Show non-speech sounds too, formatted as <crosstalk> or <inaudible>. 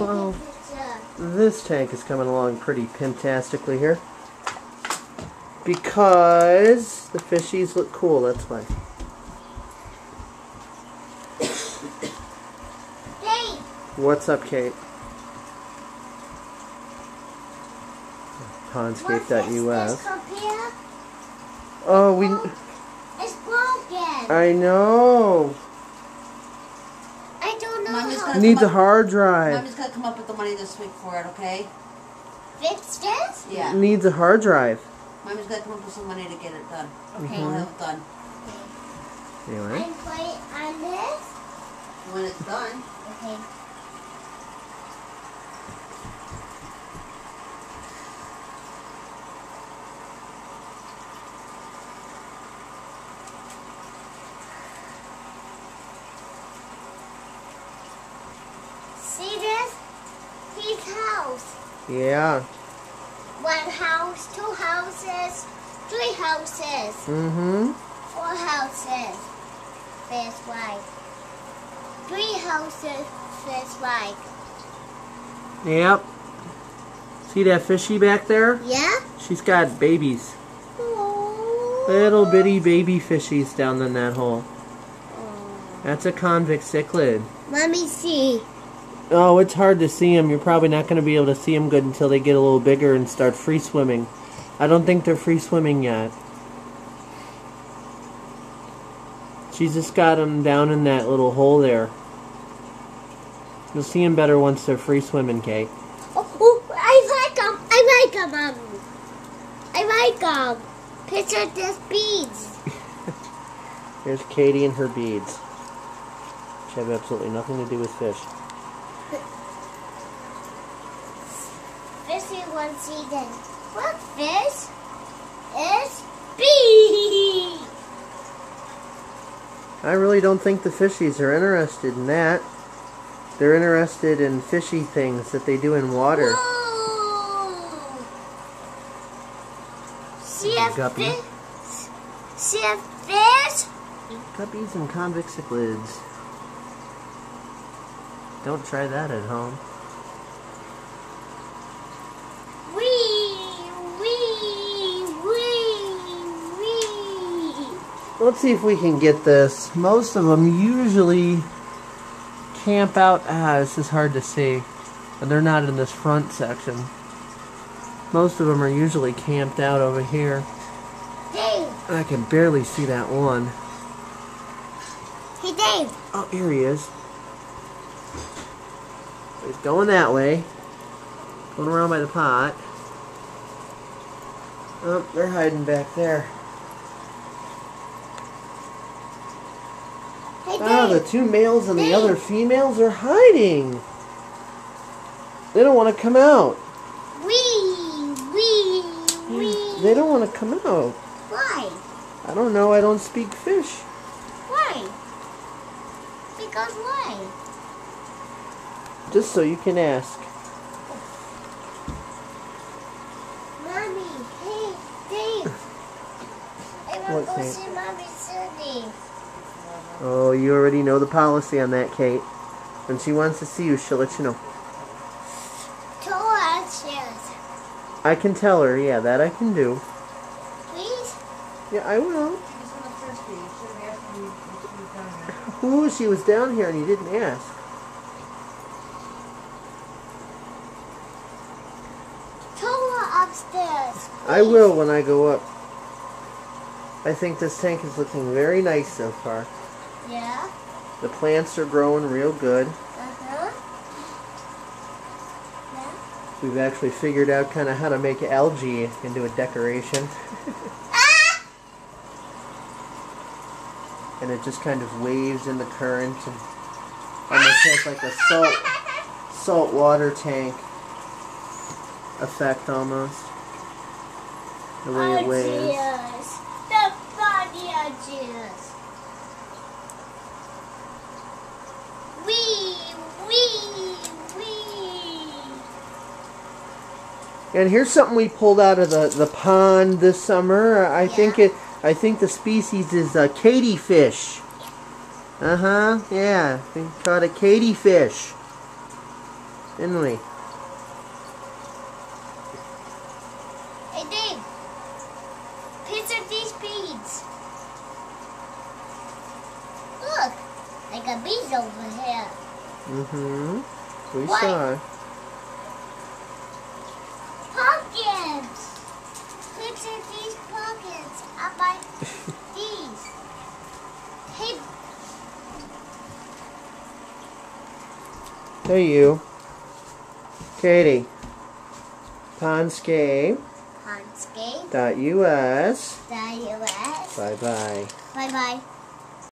Well. This tank is coming along pretty pimptastically here. Because the fishies look cool, that's why. Kate! What's up, Kate? Pondscape.us. This cup here? Oh, we. It's broken. I know. I don't know Mommy's gonna- Needs a hard drive. Mommy's gonna come up with the money this week for it, okay? fix this. Yeah. Needs a hard drive. Mommy's gonna come up with some money to get it done. Okay. We'll have it done. Anyway. And put it on this. When it's done, Okay. See this? House. Yeah. One house, two houses, three houses, Mm-hmm. four houses. This way. Three houses this way. Yep. See that fishy back there? Yeah? She's got babies. Little bitty baby fishies down in that hole. That's a convict cichlid. Let me see. Oh, it's hard to see them. You're probably not going to be able to see them good until they get a little bigger and start free swimming. I don't think they're free swimming yet. She's just got them down in that little hole there. You'll see them better once they're free swimming, Kate. Oh, oh, I like them. I like them, Mommy. I like them. Picture this beads. <laughs> Here's Katie and her beads. Which have absolutely nothing to do with fish. Fishy one season. What fish is bead? I really don't think the fishies are interested in that. They're interested in fishy things that they do in water. Whoa. See a Guppy. fish? See a fish? Guppies and convict cichlids. Don't try that at home. Wee, wee, wee, wee. Let's see if we can get this. Most of them usually camp out. Ah, this is hard to see. And they're not in this front section. Most of them are usually camped out over here. Dave, I can barely see that one. hey Dave. Oh, here he is. He's going that way. Going around by the pot. Oh, they're hiding back there. Hey Ah, the two males and the other females are hiding. They don't want to come out. Wee, wee, wee. They don't want to come out. Why? I don't know. I don't speak fish. Why? Because why? Just so you can ask. Mommy, hey, Dave. I want to go see Mommy Cindy. Oh, you already know the policy on that, Kate. When she wants to see you, she'll let you know. Torches. I can tell her. Yeah, that I can do. Please? Yeah, I will. she was on the first day. You should have asked me when she was down there. Ooh, she was down here and you didn't ask. Toa upstairs. I will when I go up. I think this tank is looking very nice so far. Yeah. The plants are growing real good. Uh-huh. Yeah. We've actually figured out kind of how to make algae into a decoration. <laughs> Ah! and it just kind of waves in the current and almost has like a salt <laughs> salt water tank effect almost. The way it. The body arches. Wee, wee, wee. And here's something we pulled out of the, the pond this summer. I think it I think the species is a Katy fish. Uh huh. Yeah, we caught a Katy fish. didn't we? Hey, Dave. Picture these beads. Look, like a bees over here. Mm-hmm. We What? saw. Pumpkins. Picture these pumpkins. I like <laughs> these. Hey, Hey, you. Katie. Ponscape.us. Hanscape. Dot US. Dot U.S. Bye bye. Bye bye.